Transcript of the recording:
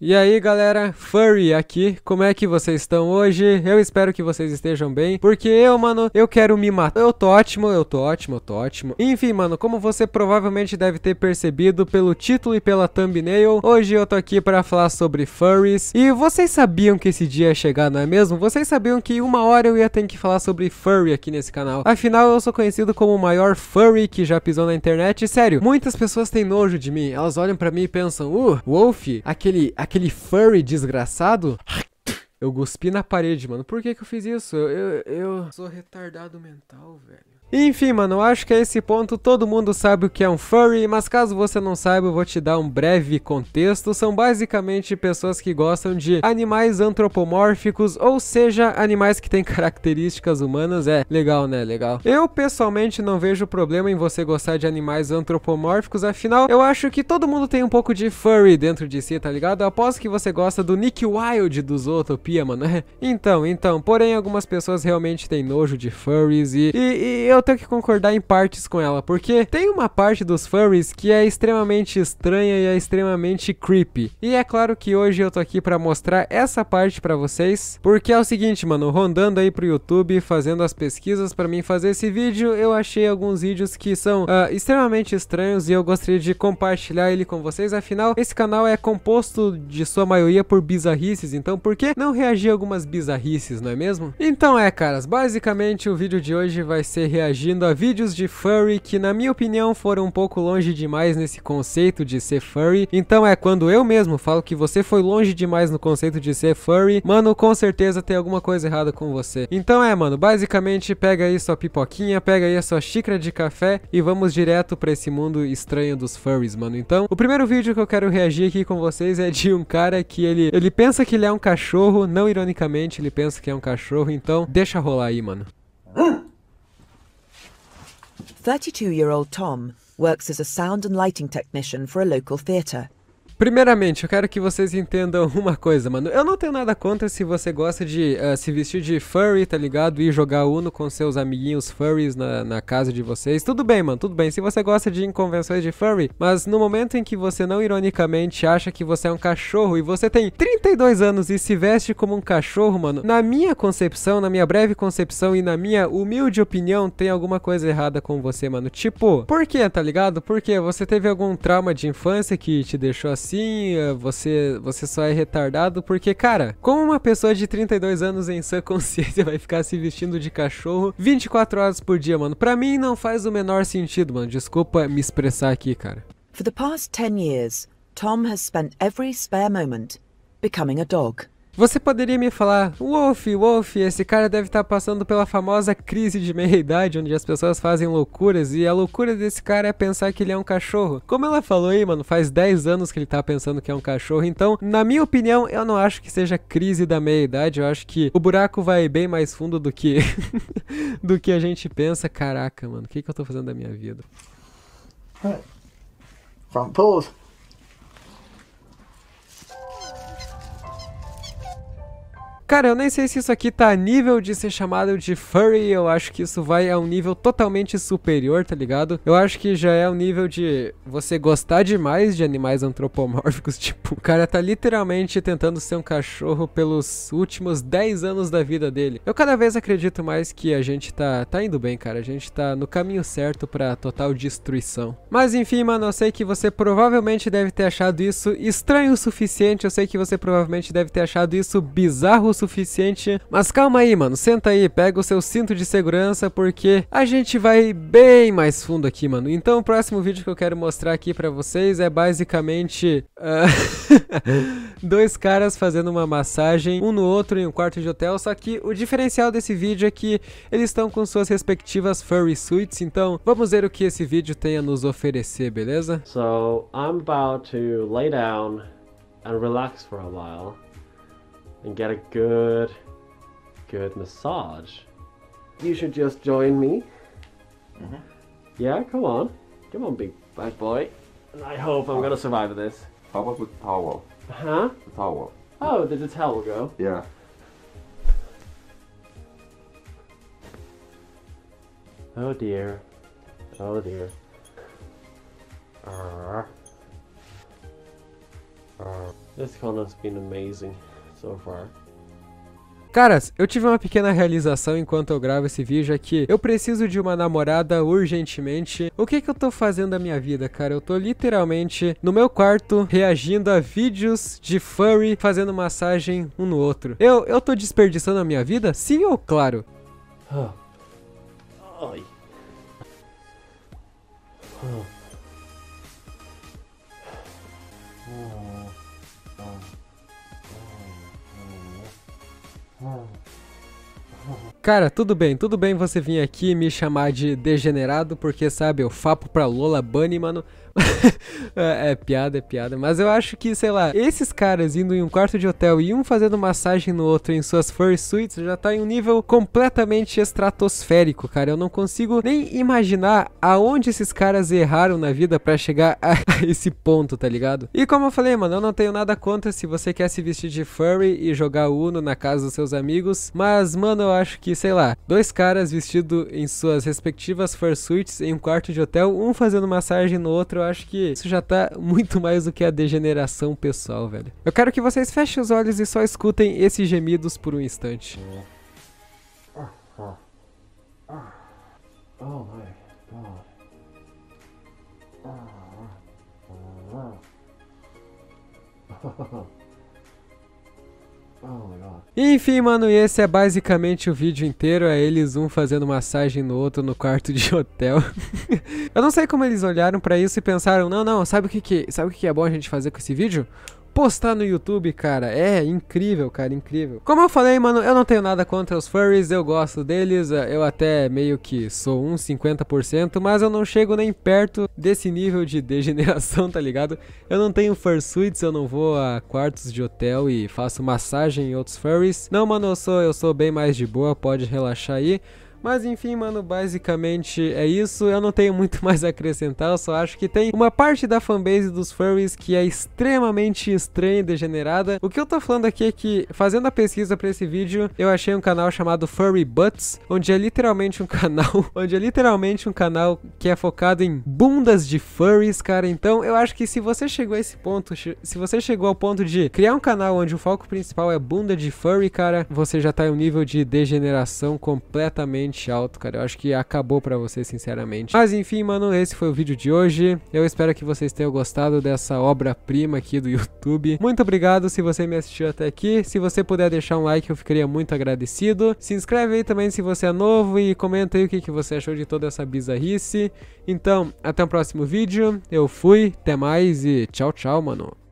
E aí galera, Furry aqui, como é que vocês estão hoje? Eu espero que vocês estejam bem, porque eu, mano, eu quero me matar. Eu tô ótimo, eu tô ótimo, eu tô ótimo. Enfim, mano, como você provavelmente deve ter percebido pelo título e pela thumbnail, hoje eu tô aqui para falar sobre furries. E vocês sabiam que esse dia ia chegar, não é mesmo? Vocês sabiam que uma hora eu ia ter que falar sobre furry aqui nesse canal. Afinal, eu sou conhecido como o maior furry que já pisou na internet. Sério, muitas pessoas têm nojo de mim. Elas olham para mim e pensam, uh, Wolf, aquele aquele furry desgraçado. Eu cuspi na parede, mano. Por que que eu fiz isso? Eu, eu, eu sou retardado mental, velho. Enfim, mano, acho que a esse ponto todo mundo sabe o que é um furry, mas caso você não saiba, eu vou te dar um breve contexto. São basicamente pessoas que gostam de animais antropomórficos, ou seja, animais que têm características humanas. É, legal, né? Legal. Eu, pessoalmente, não vejo problema em você gostar de animais antropomórficos, afinal, eu acho que todo mundo tem um pouco de furry dentro de si, tá ligado? Eu aposto que você gosta do Nick Wilde do Zootopia, mano. então, então, porém, algumas pessoas realmente têm nojo de furries e, e, e eu eu tenho que concordar em partes com ela, porque tem uma parte dos furries que é extremamente estranha e é extremamente creepy. E é claro que hoje eu tô aqui para mostrar essa parte para vocês, porque é o seguinte, mano, rondando aí pro YouTube, fazendo as pesquisas para mim fazer esse vídeo, eu achei alguns vídeos que são uh, extremamente estranhos e eu gostaria de compartilhar ele com vocês, afinal, esse canal é composto de sua maioria por bizarrices, então por que não reagir a algumas bizarrices, não é mesmo? Então é, caras, basicamente o vídeo de hoje vai ser reagir reagindo a vídeos de furry que na minha opinião foram um pouco longe demais nesse conceito de ser furry. Então é quando eu mesmo falo que você foi longe demais no conceito de ser furry, mano, com certeza tem alguma coisa errada com você. Então é, mano, basicamente pega aí sua pipoquinha, pega aí a sua xícara de café e vamos direto para esse mundo estranho dos furries, mano. Então, o primeiro vídeo que eu quero reagir aqui com vocês é de um cara que ele ele pensa que ele é um cachorro, não ironicamente, ele pensa que é um cachorro, então deixa rolar aí, mano. 32 year old Tom works as a sound and lighting technician for a local theatre. Primeiramente, eu quero que vocês entendam uma coisa, mano. Eu não tenho nada contra se você gosta de uh, se vestir de furry, tá ligado? E jogar Uno com seus amiguinhos furries na, na casa de vocês. Tudo bem, mano, tudo bem. Se você gosta de convenções de furry, mas no momento em que você não ironicamente acha que você é um cachorro e você tem 32 anos e se veste como um cachorro, mano, na minha concepção, na minha breve concepção e na minha humilde opinião, tem alguma coisa errada com você, mano. Tipo, por que, tá ligado? Porque você teve algum trauma de infância que te deixou assim? Assim, você, você só é retardado, porque, cara, como uma pessoa de 32 anos em sã consciência vai ficar se vestindo de cachorro 24 horas por dia, mano? Pra mim não faz o menor sentido, mano. Desculpa me expressar aqui, cara. For the past 10 years, Tom has spent every spare moment becoming a dog. Você poderia me falar, Wolf, Wolf, esse cara deve estar tá passando pela famosa crise de meia-idade, onde as pessoas fazem loucuras, e a loucura desse cara é pensar que ele é um cachorro. Como ela falou aí, mano, faz 10 anos que ele tá pensando que é um cachorro, então, na minha opinião, eu não acho que seja crise da meia-idade, eu acho que o buraco vai bem mais fundo do que do que a gente pensa. Caraca, mano, o que, que eu tô fazendo da minha vida? Front paws. Cara, eu nem sei se isso aqui tá a nível de ser chamado de furry, eu acho que isso vai a um nível totalmente superior, tá ligado? Eu acho que já é um nível de você gostar demais de animais antropomórficos, tipo, o cara tá literalmente tentando ser um cachorro pelos últimos 10 anos da vida dele. Eu cada vez acredito mais que a gente tá, tá indo bem, cara, a gente tá no caminho certo pra total destruição. Mas enfim, mano, eu sei que você provavelmente deve ter achado isso estranho o suficiente, eu sei que você provavelmente deve ter achado isso bizarro suficiente. Mas calma aí, mano. Senta aí, pega o seu cinto de segurança, porque a gente vai bem mais fundo aqui, mano. Então o próximo vídeo que eu quero mostrar aqui pra vocês é basicamente... Uh, dois caras fazendo uma massagem, um no outro em um quarto de hotel. Só que o diferencial desse vídeo é que eles estão com suas respectivas furry suits. Então vamos ver o que esse vídeo tem a nos oferecer, beleza? So I'm about to lay down and relax for a while. And get a good, good massage. You should just join me. Mm -hmm. Yeah, come on. Come on, big bad boy. And I hope I'm gonna survive this. How about with towel? Huh? The towel. Oh, did the towel go? Yeah. Oh dear. Oh dear. Uh. Uh. This con has been amazing so far. Caras, eu tive uma pequena realização enquanto eu gravo esse vídeo aqui. Eu preciso de uma namorada urgentemente. O que que eu tô fazendo da minha vida, cara? Eu tô literalmente no meu quarto reagindo a vídeos de furry fazendo massagem um no outro. Eu, eu tô desperdiçando a minha vida? Sim ou claro? Ai. Cara, tudo bem, tudo bem você vir aqui me chamar de degenerado, porque sabe, eu fapo pra Lola Bunny, mano. é, é, piada, é piada. Mas eu acho que, sei lá, esses caras indo em um quarto de hotel e um fazendo massagem no outro em suas fursuits já tá em um nível completamente estratosférico, cara. Eu não consigo nem imaginar aonde esses caras erraram na vida para chegar a, esse ponto, tá ligado? E como eu falei, mano, eu não tenho nada contra se você quer se vestir de furry e jogar Uno na casa dos seus amigos. Mas, mano, eu acho que, sei lá, dois caras vestidos em suas respectivas fursuits em um quarto de hotel, um fazendo massagem no outro, eu acho que isso já tá muito mais do que a degeneração pessoal, velho. Eu quero que vocês fechem os olhos e só escutem esses gemidos por um instante. Oh my god. Oh god. Enfim, mano, e esse é basicamente o vídeo inteiro. É eles um fazendo massagem no outro no quarto de hotel. Eu não sei como eles olharam pra isso e pensaram: não, não, sabe o que, que, sabe o que é bom a gente fazer com esse vídeo? Postar no YouTube, cara. É incrível, cara, incrível. Como eu falei, mano, eu não tenho nada contra os furries, eu gosto deles, eu até meio que sou um 50%, mas eu não chego nem perto desse nível de degeneração, tá ligado? Eu não tenho fursuits, eu não vou a quartos de hotel e faço massagem em outros furries. Não, mano, eu sou, eu sou bem mais de boa, pode relaxar aí. Mas enfim, mano, basicamente é isso. Eu não tenho muito mais a acrescentar, eu só acho que tem uma parte da fanbase dos furries que é extremamente estranha e degenerada. O que eu tô falando aqui é que, fazendo a pesquisa pra esse vídeo, eu achei um canal chamado Furry Butts, onde é literalmente um canal, onde é literalmente um canal que é focado em bundas de furries, cara. Então, eu acho que se você chegou a esse ponto, se você chegou ao ponto de criar um canal onde o foco principal é bunda de furry, cara, você já tá em um nível de degeneração completamente alto, cara. Eu acho que acabou pra você, sinceramente. Mas enfim, mano, esse foi o vídeo de hoje. Eu espero que vocês tenham gostado dessa obra-prima aqui do YouTube. Muito obrigado se você me assistiu até aqui. Se você puder deixar um like, eu ficaria muito agradecido. Se inscreve aí também se você é novo e comenta aí o que, que você achou de toda essa bizarrice. Então, até o próximo vídeo. Eu fui, até mais e tchau, tchau, mano.